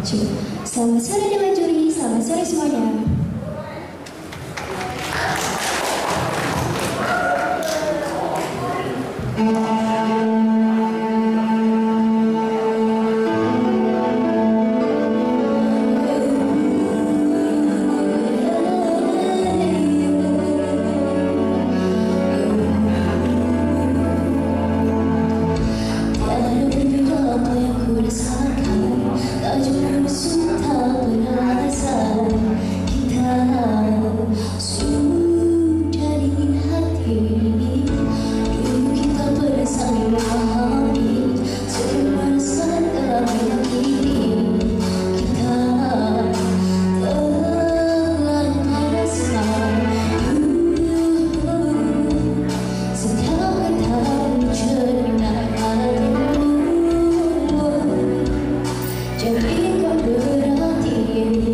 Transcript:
Selamat sore dengan juri, selamat sore semuanya. you.